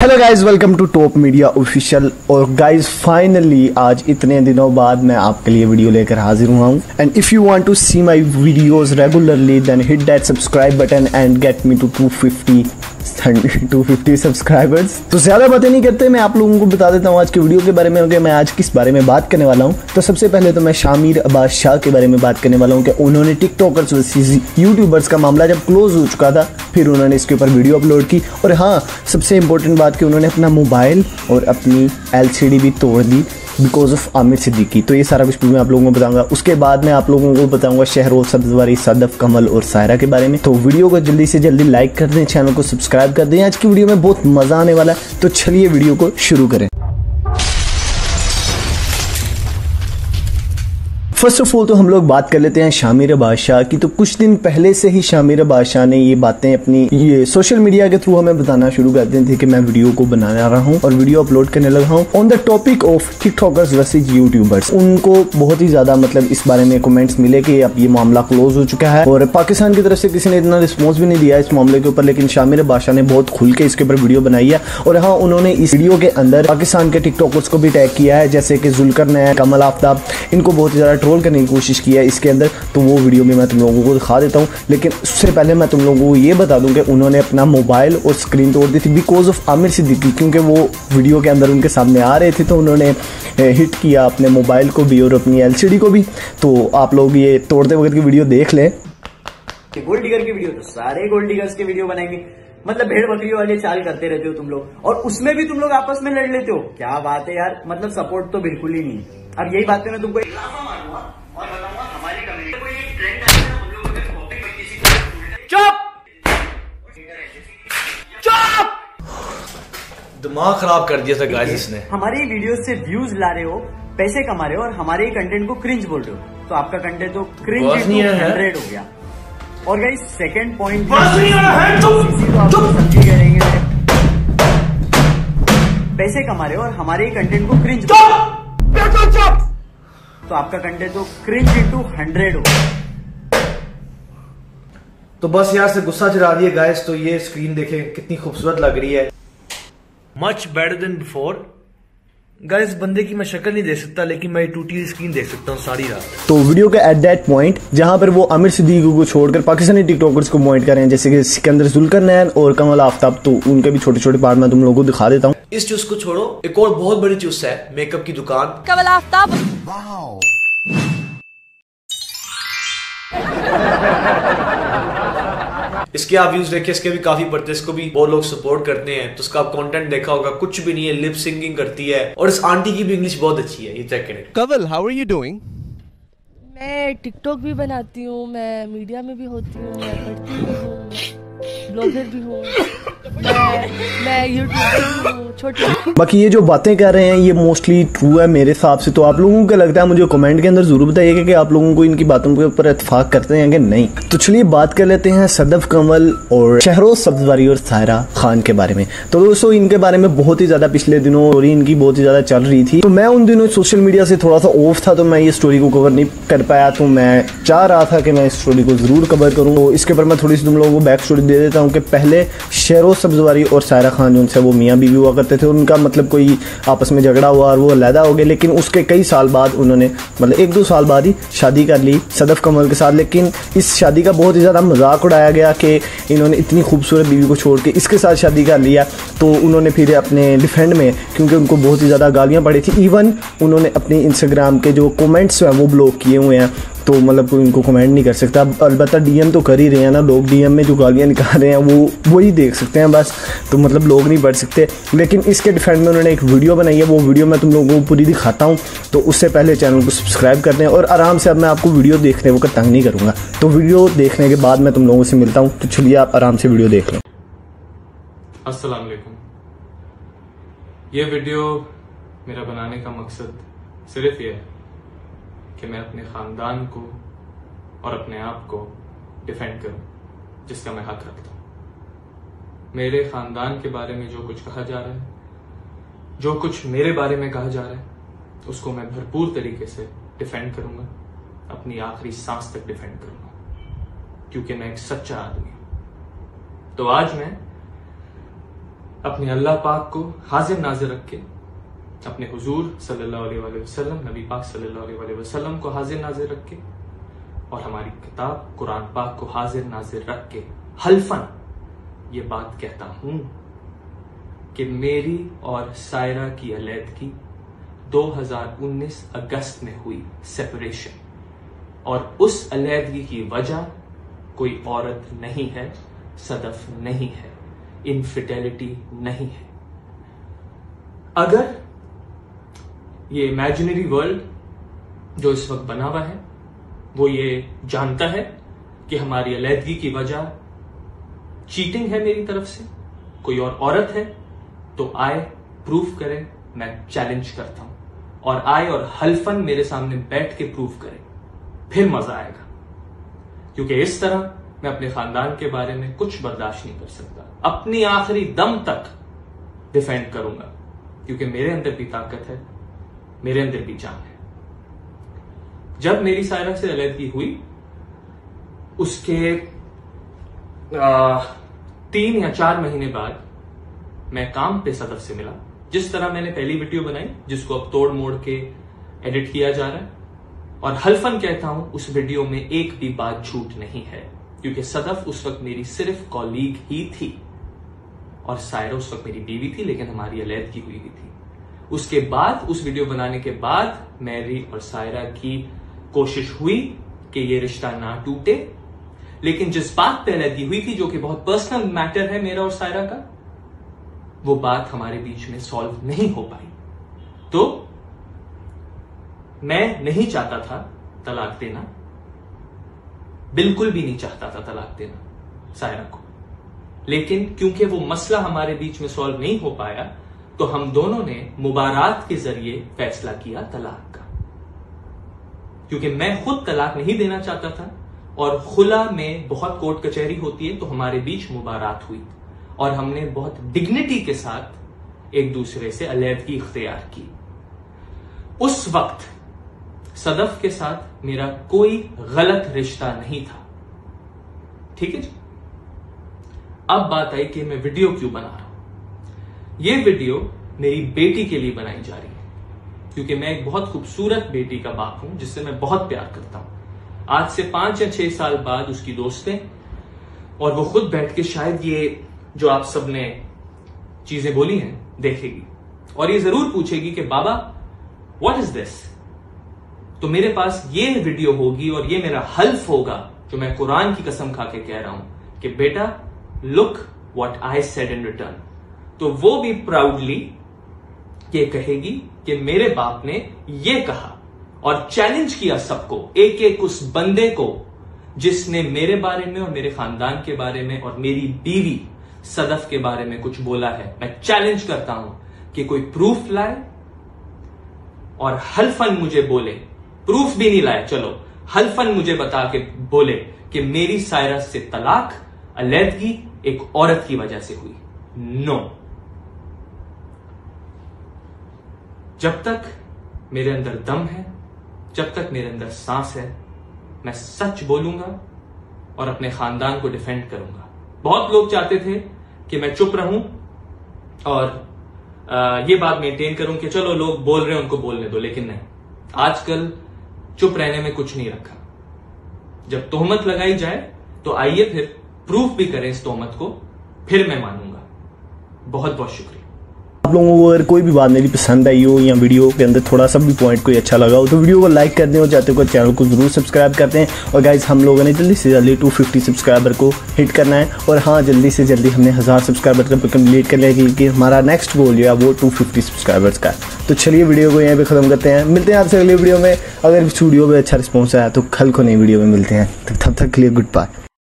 Hello guys welcome to top media official और guys finally आज इतने दिनों बाद मैं आपके लिए वीडियो लेकर हाजिर हुआ हूँ। And if you want to see my videos regularly then hit that subscribe button and get me to 250 250 subscribers तो ज़्यादा बातें नहीं करते, मैं आप लोगों को बता देता हूँ आज की वीडियो के बारे में मैं आज किस बारे में बात करने वाला हूँ। तो सबसे पहले तो मैं शामिर अब्बास शाह के बारे में बात करने वाला हूँ कि उन्होंने टिकटॉकर्स वर्सेस यूट्यूबर्स का मामला जब क्लोज हो चुका था, फिर उन्होंने इसके ऊपर वीडियो अपलोड की। और हाँ सबसे इंपॉर्टेंट बात कि उन्होंने अपना मोबाइल और अपनी एलसीडी भी तोड़ दी। बिकॉज़ ऑफ़ आमिर सिद्दीकी तो ये सारा कुछ मैं आप लोगों को बताऊँगा। उसके बाद मैं आप लोगों को बताऊँगा शहरोल सब्जवारी, सदफ, कमल और सायरा के बारे में। तो वीडियो को जल्दी से जल्दी लाइक कर दें चैनल को सब्सक्राइब कर दें। आज की वीडियो में बहुत मज़ा आने वाला है। तो चलिए वीडियो को शुरू करें। फ़र्स्ट ऑफ़ ऑल तो हम लोग बात कर लेते हैं शामिर बादशाह की। तो कुछ दिन पहले से ही शामिर बादशाह ने ये बातें अपनी, ये सोशल मीडिया के थ्रू हमें बताना शुरू कर दी थी कि मैं वीडियो को बना रहा हूँ और वीडियो अपलोड करने लगा हूँ। On the topic of TikTokers versus YouTubers उनको बहुत ही ज़्यादा मतलब इस बारे में कमेंट्स मिले कि अब ये मामला क्लोज हो चुका है और पाकिस्तान की तरफ़ से किसी ने इतना रिस्पॉन्स भी नहीं दिया इस मामले के ऊपर, लेकिन शामिर बादशाह ने बहुत खुल के इसके ऊपर वीडियो बनाई है। और हाँ उन्होंने इस वीडियो के अंदर पाकिस्तान के टिकटॉकर्स को भी टैग किया है, जैसे कि जुलकर नया कमल आफ्ताब, इनको बहुत ज़्यादा ट्रोल करने की कोशिश किया इसके अंदर तो वो वीडियो भी मैं तुम लोगों को दिखा देता हूँ। लेकिन उससे पहले मैं तुम लोगों को ये बता दूँ कि उन्होंने अपना मोबाइल और स्क्रीन तोड़ दी थी बिकॉज़ ऑफ़ आमिर सिद्दीकी क्योंकि वो वीडियो के अंदर उनके सामने आ रहे थे तो उन्होंने हिट किया अपने मोबाइल को भी और अपनी एल को भी। तो आप लोग ये तोड़ते वक्त की वीडियो देख लें। गोल्ड डिगर की वीडियो तो सारे गोल्ड डिगर्स के वीडियो बनाएँगे। मतलब भेड़ बकरियों वाले चाल करते रहते हो तुम लोग। और उसमें भी तुम लोग आपस में लड़ लेते हो। क्या बात है यार मतलब सपोर्ट तो बिल्कुल ही नहीं। अब यही बात है मैं तुमको दिमाग खराब कर दिया था गाइस इसने। हमारी वीडियो से व्यूज़ ला रहे हो पैसे कमा रहे हो और हमारे ही कंटेंट को क्रिंज बोल रहे हो। तो आपका कंटेंट तो क्रिंज हंड्रेड हो। गया। और गाइस सेकंड पॉइंट समझी करेंगे पैसे कमा रहे हो और हमारे ही कंटेंट को क्रिंज तो आपका कंटेंट तो क्रिंज इंटू हंड्रेड हो गया। तो बस यार से गुस्सा चढ़ा दिए गाइस तो ये स्क्रीन देखें कितनी खूबसूरत लग रही है। Much better than before guys बंदे की मैं शक्ल नहीं देख सकता लेकिन मैं टूटी स्क्रीन देख सकता हूँ सारी रात। तो वीडियो के एट दैट पॉइंट जहाँ पर वो आमिर सिद्दीकी को छोड़कर पाकिस्तानी टिकटॉकर्स को पॉइंट कर रहे हैं जैसे कि सिकंदर जुलकर नैन और कमल आफ्ताब तो उनके भी छोटे छोटे पार्ट मैं तुम लोगों को दिखा देता हूँ। इस चूस को छोड़ो। एक और बहुत बड़ी चूस है मेकअप की दुकान। कमल आफ्ताब। इसके आप व्यूज़ देखे इसके भी काफ़ी बढ़ते इसको भी बहुत लोग सपोर्ट करते हैं तो उसका आप कंटेंट देखा होगा कुछ भी नहीं है लिप सिंगिंग करती है और इस आंटी की भी इंग्लिश बहुत अच्छी है ये चेक करें। कवल हाउ आर यू डूइंग मैं टिकटॉक भी बनाती हूँ मैं मीडिया में भी होती हूँ मैं पढ़ती भी हूँ ब्लॉगर भी हूँ। बाकी ये जो बातें कर रहे हैं, ये मोस्टली ट्रू है मेरे हिसाब से तो आप लोगों को लगता है मुझे कमेंट के अंदर ज़रूर बताइएगा कि आप लोगों को इनकी बातों के ऊपर इतफाक करते हैं कि नहीं। तो चलिए बात कर लेते हैं सदफ कमल और शहरोज सब्जवारी और सायरा खान के बारे में। तो दोस्तों, इनके बारे में बहुत ही ज़्यादा पिछले दिनों स्टोरी इनकी बहुत ही ज़्यादा चल रही थी। तो मैं उन दिनों सोशल मीडिया से थोड़ा सा ऑफ़ था तो मैं ये स्टोरी को कवर नहीं कर पाया तो मैं चाह रहा था कि मैं इस स्टोरी को ज़रूर कवर करूँ। तो इसके ऊपर मैं थोड़ी सी तुम लोगों को बैक स्टोरी दे देता हूँ कि पहले शेरोज सब्जवारी और सायरा खान जो उनसे, वो मियाँ बीवी हुआ करते थे, उनका मतलब कोई आपस में झगड़ा हुआ और वो अलहदा हो गए, लेकिन उसके कई साल बाद उन्होंने मतलब एक दो साल बाद ही शादी कर ली सदफ कमल के साथ, लेकिन इस शादी का बहुत ही ज़्यादा मज़ाक उड़ाया गया कि इन्होंने इतनी खूबसूरत बीवी को छोड़ के इसके साथ शादी कर लिया। तो उन्होंने फिर अपने डिफेंड में, क्योंकि उनको बहुत ही ज़्यादा गालियाँ पड़ी थी। इवन उन्होंने अपने इंस्टाग्राम के जो कमेंट्स हैं, वो ब्लॉक किए हुए हैं। तो मतलब कोई उनको कमेंट नहीं कर सकता। अब अलबत्त डीएम तो कर ही रहे हैं ना, लोग डीएम में जो गालियाँ निकाल रहे हैं, वो, वही देख सकते हैं बस। तो मतलब लोग नहीं बढ़ सकते। लेकिन इसके डिफेंड में उन्होंने एक वीडियो बनाई है, वो वीडियो मैं तुम लोगों को पूरी दिखाता हूँ। तो उससे पहले चैनल को सब्सक्राइब कर दें और आराम से अब मैं आपको वीडियो देखने वो तंग नहीं करूँगा। तो वीडियो देखने के बाद मैं तुम लोगों से मिलता हूँ। तो चलिए आप आराम से वीडियो देख लें। वालेकुम ये वीडियो मेरा बनाने का मकसद सिर्फ़ ये है। कि मैं अपने ख़ानदान को और अपने आप को डिफेंड करूँ, जिसका मैं हक रखता हूँ। मेरे ख़ानदान के बारे में जो कुछ कहा जा रहा है, जो कुछ मेरे बारे में कहा जा रहा है, उसको मैं भरपूर तरीके से डिफेंड करूँगा, अपनी आखिरी सांस तक डिफेंड करूँगा, क्योंकि मैं एक सच्चा आदमी हूँ। तो आज मैं अपने अल्लाह पाक को हाजिर नाजिर रख के अपने हुजूर वसल्लम, नबी पाक वसल्लम को हाजिर नाजिर रख के और हमारी किताब कुरान पाक को हाजिर नाजिर रख के हल्फन ये बात कहता हूँ कि मेरी और सायरा की अलीहदगी 2019 अगस्त में हुई सेपरेशन और उस अलीहदगी की वजह कोई औरत नहीं है, सदफ नहीं है इनफिडेलिटी नहीं है। अगर ये इमेजिनरी वर्ल्ड जो इस वक्त बना हुआ है, वो ये जानता है कि हमारी अलीहदगी की वजह चीटिंग है मेरी तरफ़ से, कोई और औरत है तो आए प्रूफ करें, मैं चैलेंज करता हूँ। और आए और हल्फन मेरे सामने बैठ के प्रूफ करें, फिर मज़ा आएगा। क्योंकि इस तरह मैं अपने खानदान के बारे में कुछ बर्दाश्त नहीं कर सकता। अपनी आखिरी दम तक डिफेंड करूँगा, क्योंकि मेरे अंदर भी ताकत है मेरे अंदर भी जान है। जब मेरी सायरा से अलहदगी हुई उसके आ, तीन या चार महीने बाद मैं काम पे सदफ से मिला। जिस तरह मैंने पहली वीडियो बनाई जिसको अब तोड़ मोड़ के एडिट किया जा रहा है। और हल्फन कहता हूँ उस वीडियो में एक भी बात झूठ नहीं है क्योंकि सदफ उस वक्त मेरी सिर्फ़ कॉलीग ही थी। और सायरा उस वक्त मेरी बीवी थी लेकिन हमारी अलहदगी हुई हुई थी। उसके बाद, उस वीडियो बनाने के बाद, मैरी और सायरा की कोशिश हुई कि ये रिश्ता ना टूटे। लेकिन जिस बात पे अलहदगी हुई थी, जो कि बहुत पर्सनल मैटर है मेरा और सायरा का, वो बात हमारे बीच में सॉल्व नहीं हो पाई। तो मैं नहीं चाहता था तलाक देना। बिल्कुल भी नहीं चाहता था तलाक देना सायरा को। लेकिन क्योंकि वो मसला हमारे बीच में सॉल्व नहीं हो पाया तो हम दोनों ने मुबारात के ज़रिए फैसला किया तलाक का। क्योंकि मैं खुद तलाक नहीं देना चाहता था और खुला में बहुत कोर्ट कचहरी होती है तो हमारे बीच मुबारात हुई और हमने बहुत डिग्निटी के साथ एक दूसरे से अलहदगी इख्तियार की। उस वक्त सदफ के साथ मेरा कोई गलत रिश्ता नहीं था। ठीक है जी? अब बात आई कि मैं वीडियो क्यों बना रहा हूँ। यह वीडियो मेरी बेटी के लिए बनाई जा रही है। क्योंकि मैं एक बहुत खूबसूरत बेटी का बाप हूँ, जिससे मैं बहुत प्यार करता हूँ। आज से पाँच या छह साल बाद उसकी दोस्तें, और वो खुद बैठ के शायद ये जो आप सबने चीज़ें बोली हैं, देखेगी। और ये ज़रूर पूछेगी कि, बाबा व्हाट इज़ दिस तो मेरे पास ये वीडियो होगी और ये मेरा हल्फ होगा, जो मैं कुरान की कसम खा के कह रहा हूँ कि, बेटा look what I said in return तो वो भी प्राउडली ये कहेगी कि मेरे बाप ने ये कहा और चैलेंज किया सबको एक एक उस बंदे को जिसने मेरे बारे में और मेरे खानदान के बारे में और मेरी बीवी सदफ के बारे में कुछ बोला है। मैं चैलेंज करता हूँ कि कोई प्रूफ लाए और हल्फन मुझे बोले। प्रूफ भी नहीं लाए, चलो। हल्फन मुझे बता के बोले कि मेरी सायरस से तलाक, अलहदगी एक औरत की वजह से हुई। नो जब तक मेरे अंदर दम है जब तक मेरे अंदर सांस है मैं सच बोलूँगा और अपने खानदान को डिफेंड करूँगा। बहुत लोग चाहते थे कि मैं चुप रहूँ और आ, ये बात मेंटेन करूँ कि चलो लोग बोल रहे हैं उनको बोलने दो लेकिन नहीं। आजकल चुप रहने में कुछ नहीं रखा। जब तोहमत लगाई जाए तो आइए फिर प्रूफ भी करें इस तोहमत को फिर मैं मानूँगा। बहुत बहुत शुक्रिया। आप लोगों को अगर कोई भी बात मेरी पसंद आई हो या वीडियो के अंदर थोड़ा सा भी पॉइंट कोई अच्छा लगा हो तो वीडियो को लाइक कर दें और चाहते हो चैनल को ज़रूर सब्सक्राइब करते हैं। और गाइज़ हम लोगों ने जल्दी से जल्दी 250 सब्सक्राइबर को हिट करना है। और हाँ जल्दी से जल्दी हमने हज़ार सब्सक्राइबर का कंप्लीट कर लिया क्योंकि हमारा नेक्स्ट गोल जो है वो टू सब्सक्राइबर्स का तो चलिए वीडियो को यहाँ पर ख़त्म करते हैं। मिलते हैं आपसे अगले वीडियो में। अगर वीडियो में अच्छा रिस्पॉन्स आया तो कल को नई वीडियो में मिलते हैं। तब तक के लिए गुड बाय